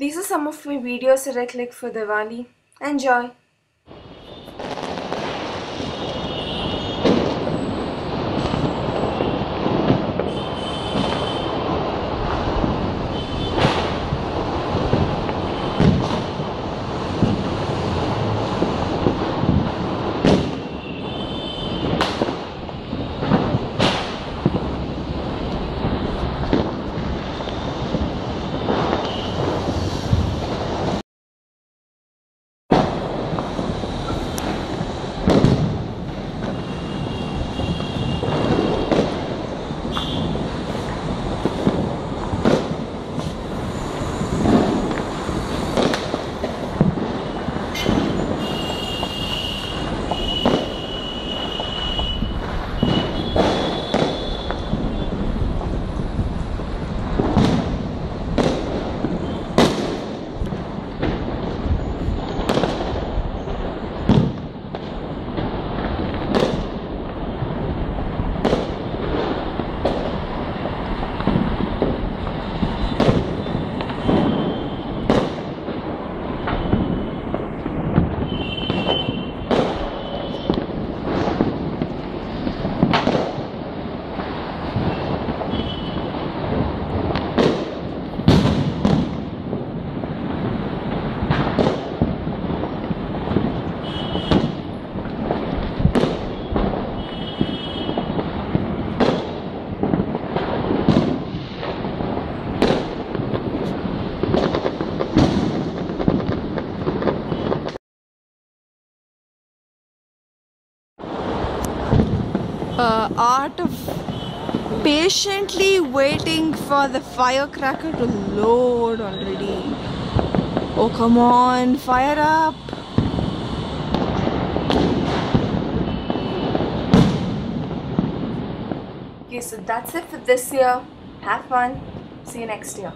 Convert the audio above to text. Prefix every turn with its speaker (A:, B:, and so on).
A: These are some of my videos that I clicked for Diwali. Enjoy!
B: Uh, art of patiently waiting for the firecracker to load already. Oh, come on, fire up!
A: Okay, so that's it for this year. Have fun. See you next year.